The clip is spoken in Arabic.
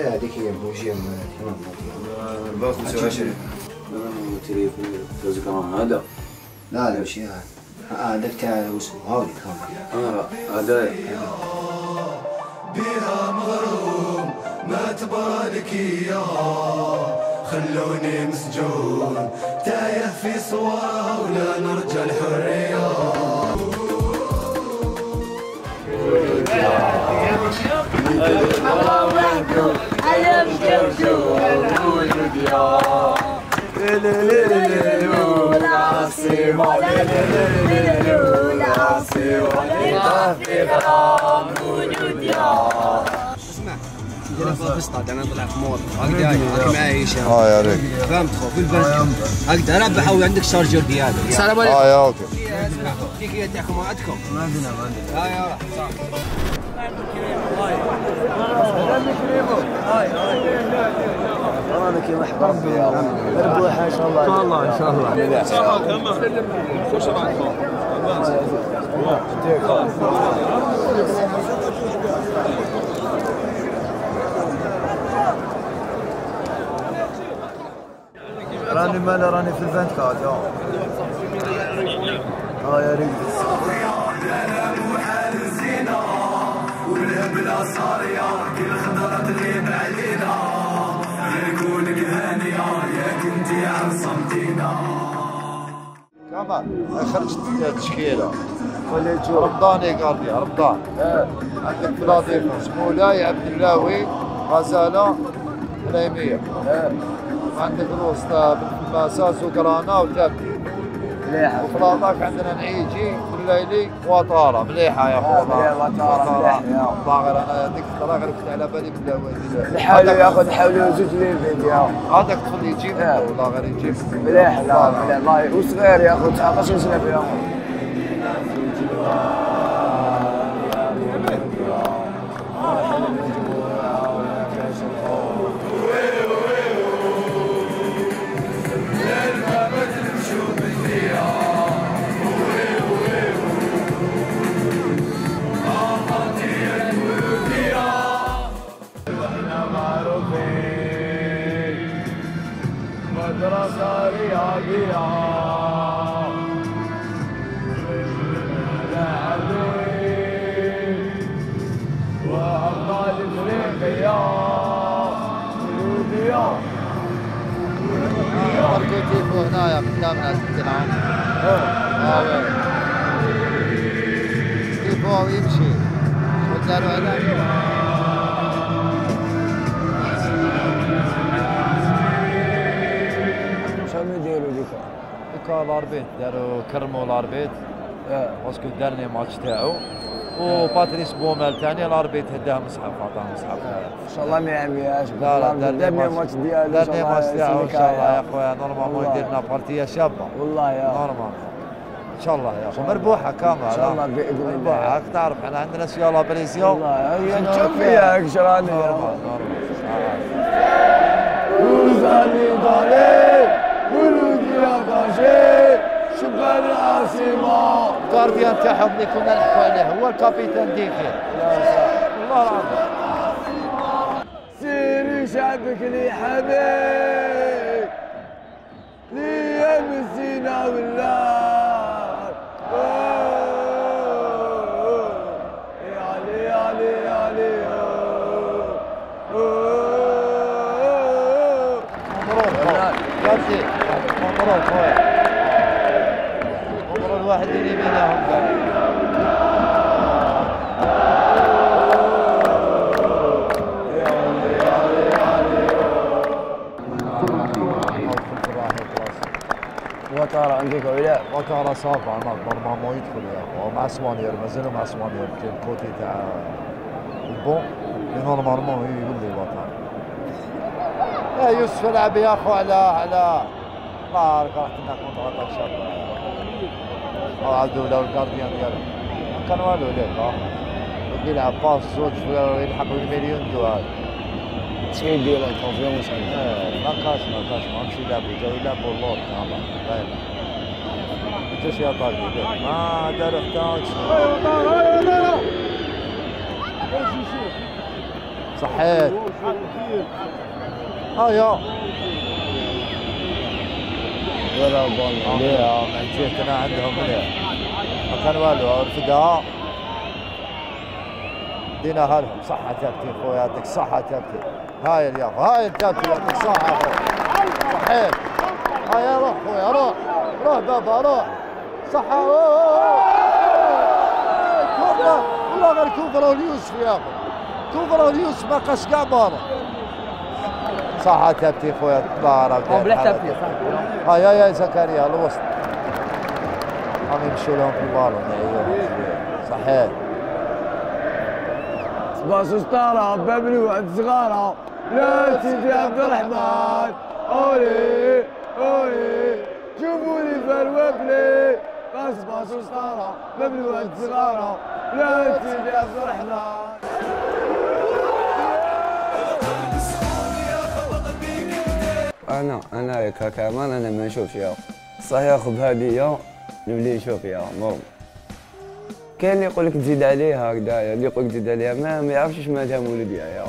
لا هذيك هي البوجيه من 24 تليفون تذكرون هذا. لا لا ماشي هذا. هذاك تاع واسمه هاوليك هاوليك آه هذا. بها مغروم ما تبالك اياه خلوني مسجون. تايه في صورة ولا نرجى الحرية. العاصمة أنا نطلع في مور هكذا هاك هشام فهمت خو في البنك هكذا ربح أو عندك شارجر ديالك السلام عليكم آه أوكي عندكم؟ صح رانا كي محبا ربي يا رب ربوحه ان شاء الله ان شاء الله ان شاء الله راني مالا راني في الفانت كارد يا آه يا ريت والهبلة صارية كل خضرة تغيب كنتي عصمتينا كمان خرجت تشكيله رمضاني قاردي رمضان. عندك فلاديموس مولاي عبد اللاوي غزالة الهيميه عندك الوسطى بالماسا سكرانا وتبدي مليحة. وفلاطاك عندنا نعيجي بالليلي وطارة. مليحة يا خو وطارة. مليحة، يا. والله غير أنا هذيك الطرا غير كنت على بالي بالله نحاولوا ياخذ نحاولوا زوج ليفيد يا. هذاك تخليه يجيب. والله غير يجيب مليح لا. مليح الله وصغير ياخذ 19 سنه في مدرسة رياضية لاعبين وأبطال إفريقيا جنوبيا ماركوتيفو هنايا قدامنا تلعب آه وين تيفو يمشي شو داروا عليه دوكا l'arbitre داروا كرموا l'arbitre parce que دارني ماتش تاعو وباتريس بومال ثاني l'arbitre هداه مصحف عطاه مصحف ان شاء الله ما يعميهاش لا لا دارني ماتش ديالو دارني ماتش تاعو ان شاء الله يا خويا normalement يدير لنا partie شابه والله يا normal ان شاء الله يا اخو مربوحه كامله ان شاء الله باذن الله مربوحه راك تعرف إحنا عندنا شوية la pression والله هي تشوف ياك شراني العاصمة الجارديان تاعهم اللي كنا نحكوا عليه هو الكابيتان ديكي والله العظيم سيري شعبك لي حبيب لي مسينا والله الواحد اللي قال وترى عندك ولا وترى صافا أنا نورمالمون يدخل يا اخو مع سوانير مازالوا مع سوانير كاين الكوتي تاع البون اللي نورمالمون يقول لي وترى يا يوسف العب يا أخو على على الله راك راح كنا كونتر اتاك شاب أو عبدو ولا الكارديان ديالو ما كان والو ليك آه. يلعب باس زوج يلحق المليون دو هذا تسعيد ديال الكونفيونس ما كاش ما كاش. ما مشي يلعبوا جاو يلعبوا اللور كامل باين إنت شي طاقي ما دار حتى. صحيت هيا ولا بال مليح من جهتنا عندهم مليح ما كان والو رفقها ديناها لهم صحة تبتي خويا يعطيك صحة تبتي هاي اليافا هاي التبتي يعطيك صحة. خويا صحيت هاي روح خويا روح. روح بابا روح. صحة. والله غير كوفرة واليوسف يا أخي. كوفرة واليوسف ما قاش كاع بارا. صحة تبتي خويا تبارك بلا تبتي هاي هاي زكريا الوسط. هم يمشوا لهم في البالون. أيوه صحيح. باص وسطارة بابلي وعد صغارة. لا سيدي عبد الرحمن. أولي أولي. شوفوني في الوبلي باص باص وسطارة بابلي وعد صغارة. لا سيدي عبد الرحمن. أنا أنا ككمان أنا ما نشوفش يا صح ياخذ هديه نولي نشوف يا مو. كاين اللي يقول لك تزيد عليها هكذايا اللي يقول لك تزيد عليها. ما يعرفش اش مالها مولوديها يا.